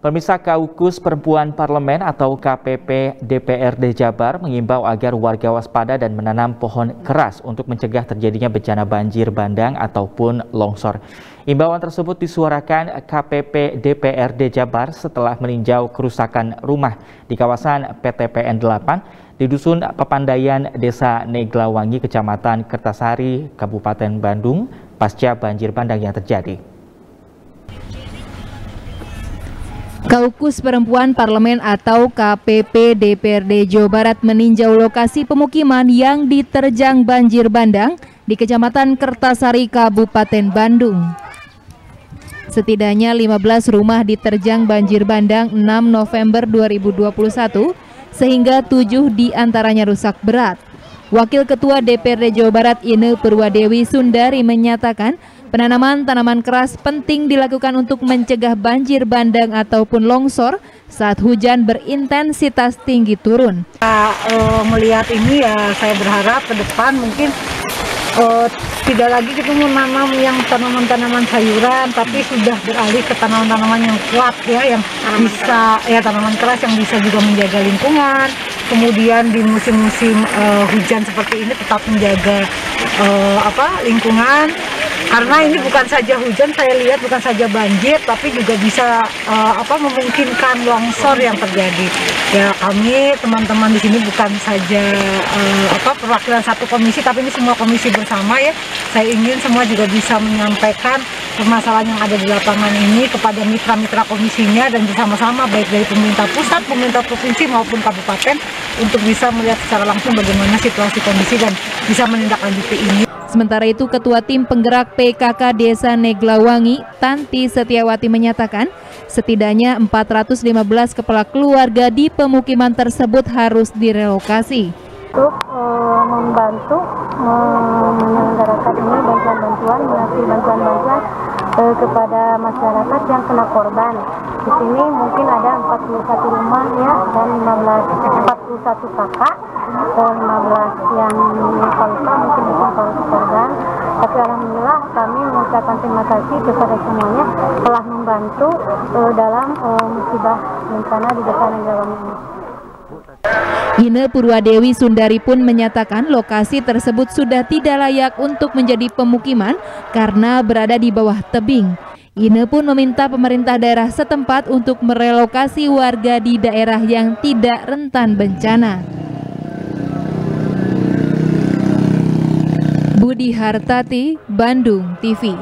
Pemirsa Kaukus Perempuan Parlemen atau KPP DPRD Jabar mengimbau agar warga waspada dan menanam pohon keras untuk mencegah terjadinya bencana banjir bandang ataupun longsor. Imbauan tersebut disuarakan KPP DPRD Jabar setelah meninjau kerusakan rumah di kawasan PTPN 8 di Dusun Pepandayan Desa Neglawangi, Kecamatan Kertasari, Kabupaten Bandung pasca banjir bandang yang terjadi. Kaukus Perempuan Parlemen atau KPP DPRD Jawa Barat meninjau lokasi pemukiman yang diterjang banjir bandang di Kecamatan Kertasari, Kabupaten Bandung. Setidaknya 15 rumah diterjang banjir bandang 6 November 2021 sehingga 7 di antaranya rusak berat. Wakil Ketua DPRD Jawa Barat Ine Purwadewi Sundari menyatakan penanaman tanaman keras penting dilakukan untuk mencegah banjir bandang ataupun longsor saat hujan berintensitas tinggi turun. Uh, uh, melihat ini ya saya berharap ke depan mungkin uh, tidak lagi kita menanam yang tanaman-tanaman sayuran tapi sudah beralih ke tanaman-tanaman yang kuat ya yang bisa ya tanaman keras yang bisa juga menjaga lingkungan kemudian di musim-musim uh, hujan seperti ini tetap menjaga uh, apa lingkungan. Karena ini bukan saja hujan saya lihat bukan saja banjir tapi juga bisa uh, apa memungkinkan longsor yang terjadi. Ya kami teman-teman di sini bukan saja uh, apa perwakilan satu komisi tapi ini semua komisi bersama ya. Saya ingin semua juga bisa menyampaikan permasalahan yang ada di lapangan ini kepada mitra-mitra komisinya dan bersama-sama baik dari pemerintah pusat, pemerintah provinsi maupun kabupaten untuk bisa melihat secara langsung bagaimana situasi kondisi dan bisa menindaklanjuti ini. Sementara itu Ketua Tim Penggerak PKK Desa Neglawangi, Tanti Setiawati menyatakan setidaknya 415 kepala keluarga di pemukiman tersebut harus direlokasi. Untuk uh, membantu menyelenggarakan ini bantuan-bantuan, mengasih bantuan-bantuan uh, kepada masyarakat yang kena korban. Di sini mungkin ada 41 rumah ya dan 15 41 kakak, uh, 15 yang luka mungkin itu korban. Tapi alhamdulillah kami mengucapkan terima kasih kepada semuanya telah membantu uh, dalam uh, musibah bencana di desa Negarawangi ini. Ine Purwadewi Sundari pun menyatakan lokasi tersebut sudah tidak layak untuk menjadi pemukiman karena berada di bawah tebing. Ine pun meminta pemerintah daerah setempat untuk merelokasi warga di daerah yang tidak rentan bencana. Budi Hartati, Bandung TV